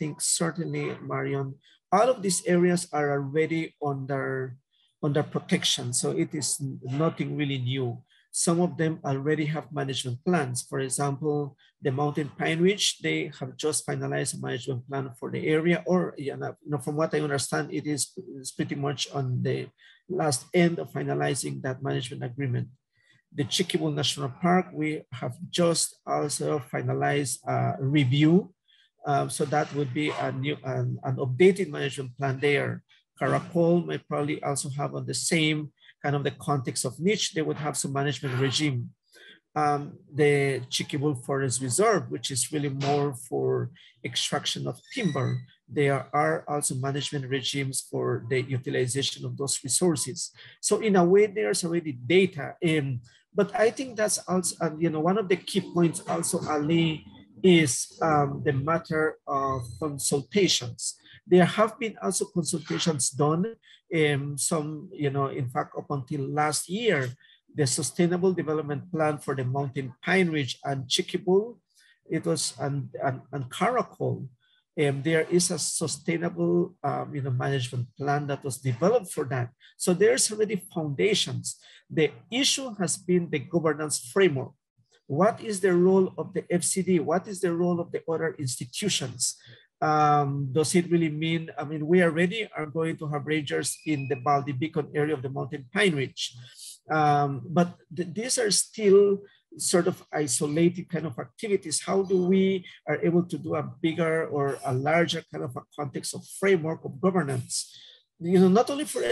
think certainly, Marion, all of these areas are already under, under protection. So it is nothing really new. Some of them already have management plans. For example, the Mountain Pine Ridge, they have just finalized a management plan for the area, or you know, from what I understand, it is pretty much on the last end of finalizing that management agreement. The Chiquibul National Park, we have just also finalized a review. Um, so that would be a new, an, an updated management plan there. Caracol may probably also have on the same kind of the context of NICH, they would have some management regime. Um, the Chiquibul Forest Reserve, which is really more for extraction of timber. There are also management regimes for the utilization of those resources. So in a way, there's already data. In, but I think that's also, uh, you know, one of the key points also, Ali, is um, the matter of consultations. There have been also consultations done, um, some, you know, in fact, up until last year, the Sustainable Development Plan for the Mountain Pine Ridge and Chiquibul, it was, and, and, and Caracol, um, there is a sustainable um, you know, management plan that was developed for that. So there's already foundations. The issue has been the governance framework. What is the role of the FCD? What is the role of the other institutions? um, does it really mean, I mean, we already are going to have rangers in the Baldy Beacon area of the Mountain Pine Ridge. Um, but th these are still sort of isolated kind of activities. How do we are able to do a bigger or a larger kind of a context of framework of governance? You know, not only for